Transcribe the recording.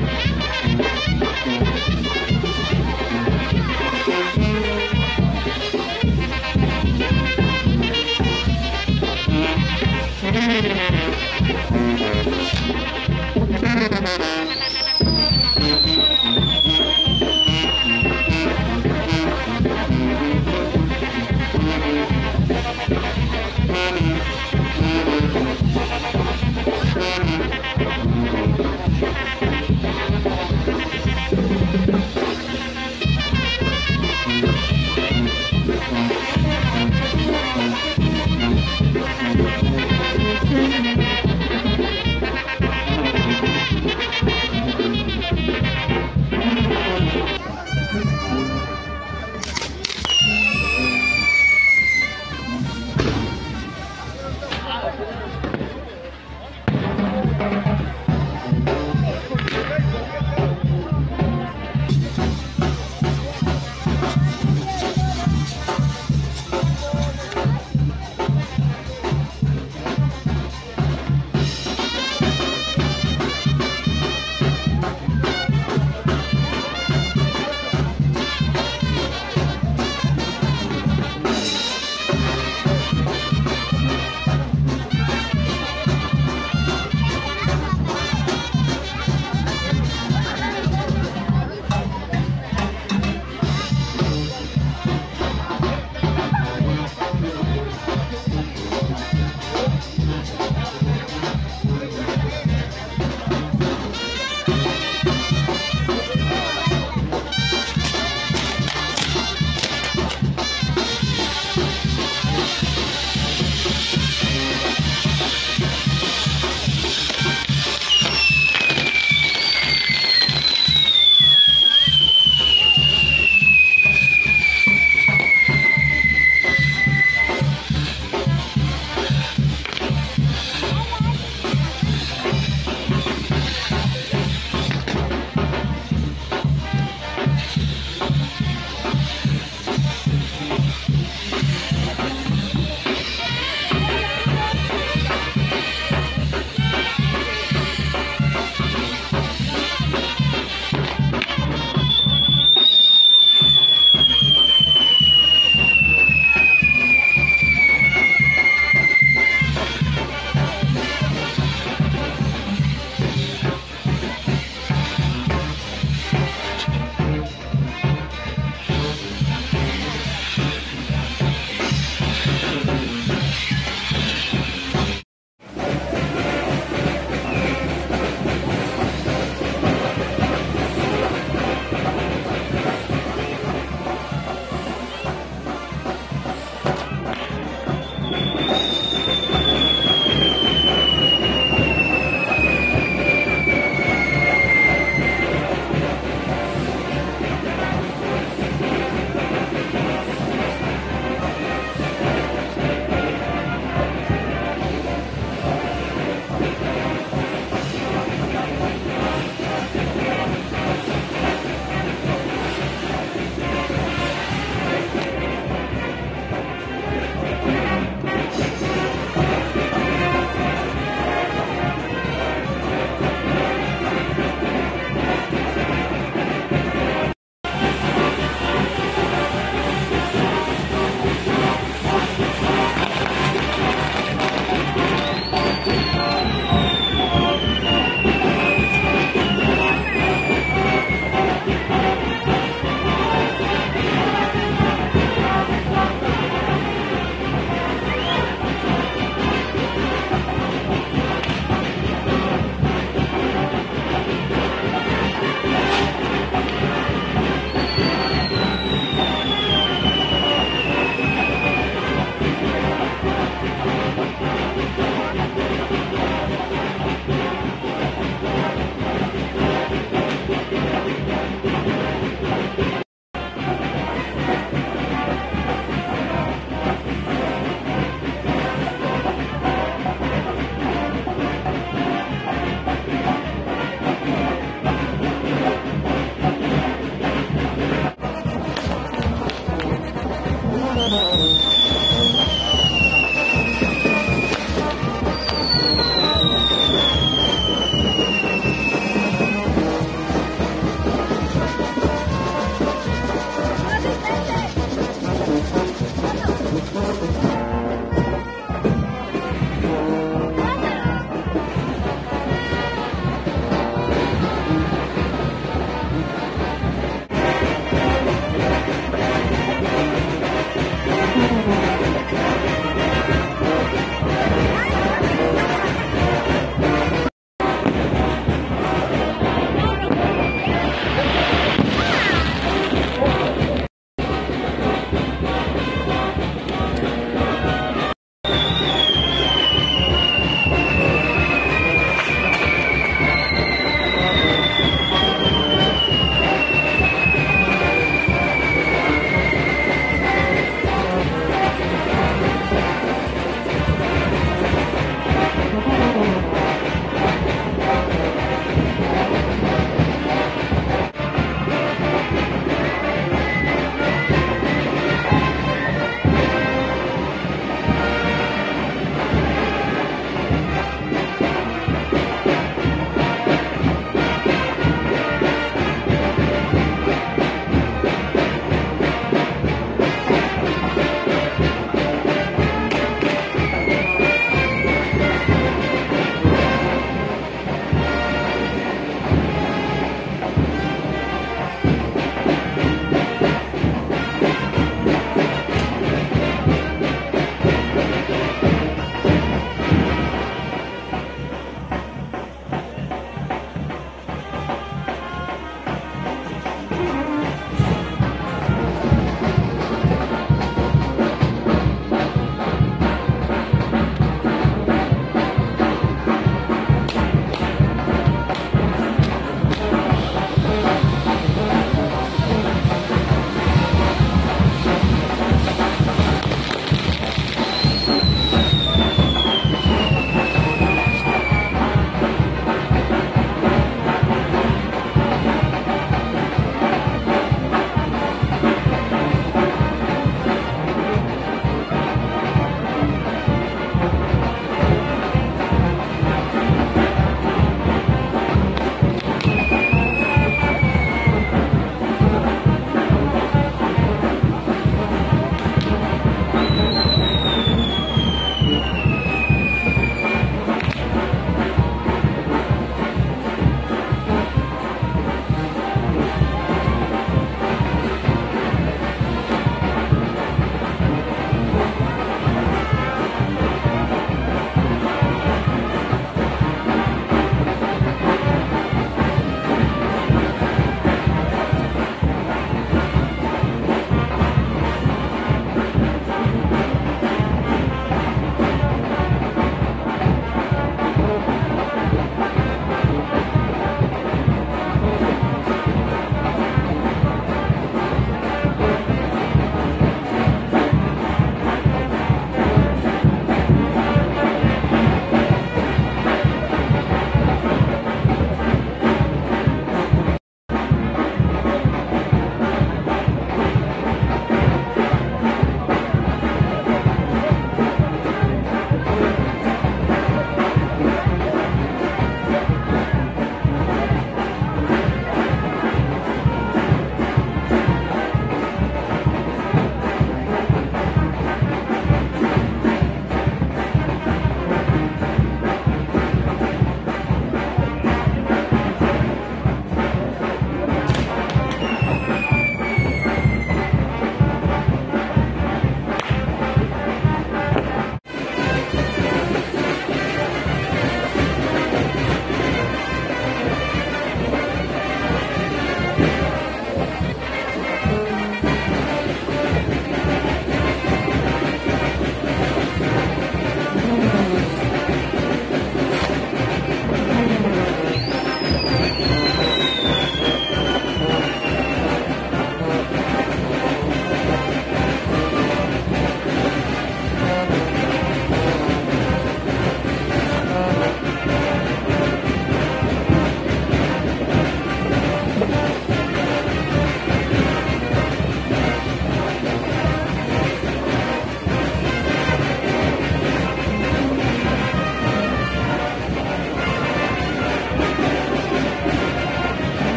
Thank